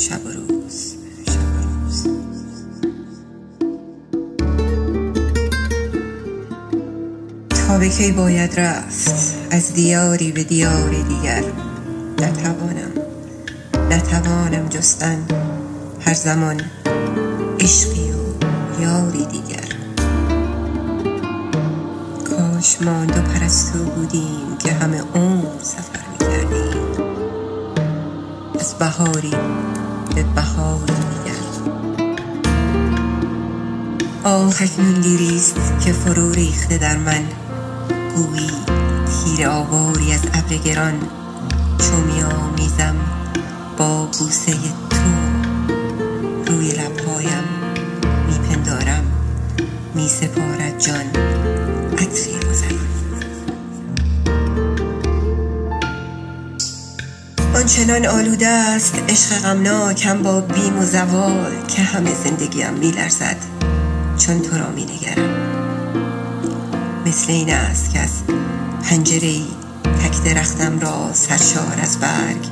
شب و روز. به کی باید رفت از دیاری به دیاری دیگر؟ نتوانم. نتوانم جستن هر زمان عشقی و یاری دیگر. کاش ما دو پرستو بودیم که همه عمر سفر می‌کردیم. از بهاری به بهاری دیگر آه اکنون دیریست که فرو ریخته در من. گویی تیر آواری از ابر گران. چو میآمیزم با بوسه تو. روی لبهایم میپندارم. میسپارد جان. آنچنان آلوده است عشق غمناکم با بیم و زوال که همه زندگیم میلرزد چون تو را مینگرم. مثل این است که از پنجره تک درختم را سرشار از برگ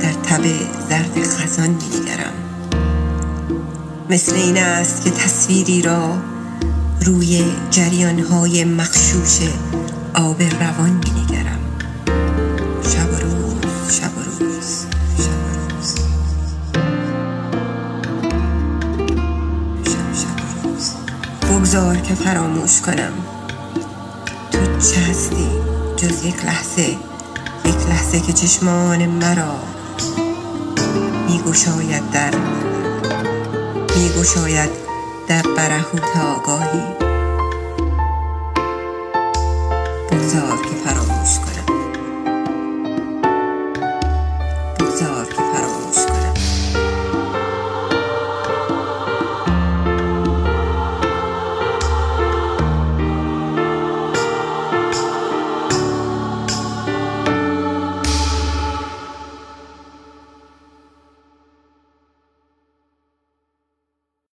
در تب زرد خزان مینگرم. مثل این است که تصویری را روی جریانهای مخشوش آب روان مینگرم بگذار که فراموش کنم. تو چه هستی؟ جز یک لحظه. یک لحظه که چشمان مرا میگشاید در میگشاید در برهوت آگاهی.